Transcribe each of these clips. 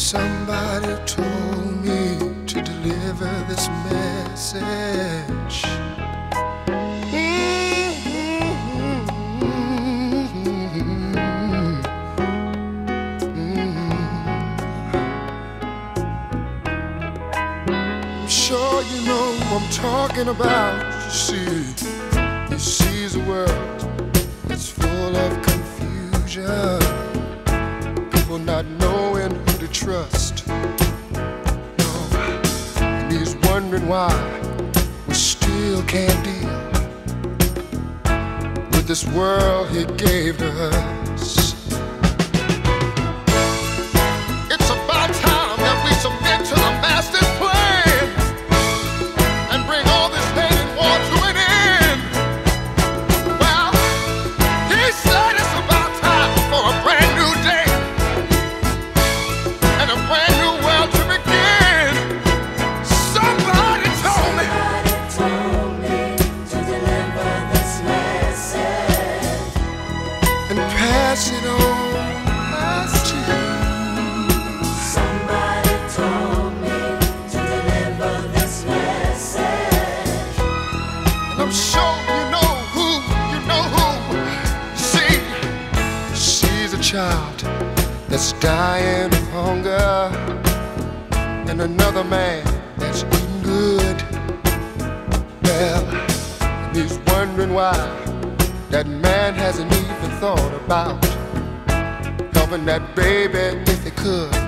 Somebody told me to deliver this message. sure you know I'm talking about. You see, you see the world that's full of confusion. People not knowing to trust. No, and he's wondering why we still can't deal with this world he gave to us. child that's dying of hunger and another man that's eating good. Well, he's wondering why that man hasn't even thought about helping that baby if he could.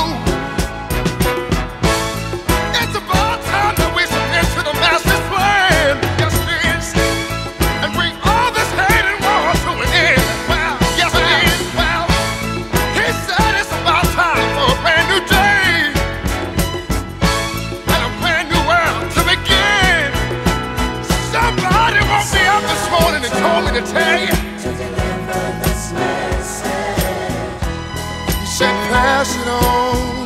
passing on.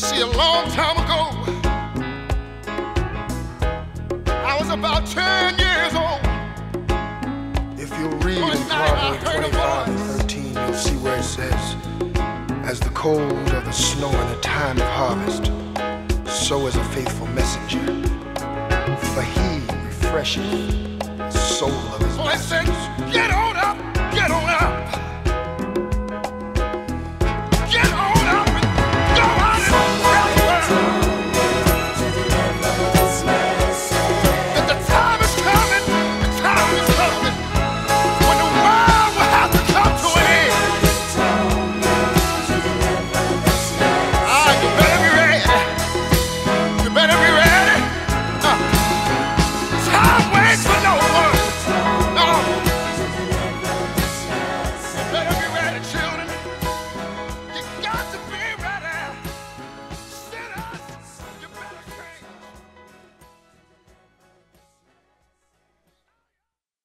See, a long time ago, I was about 10 years old. If you read in Proverbs 25 and 13, you'll see where it says, As the cold of the snow in the time of harvest, so is a faithful messenger. For he refreshes the soul of his messengers.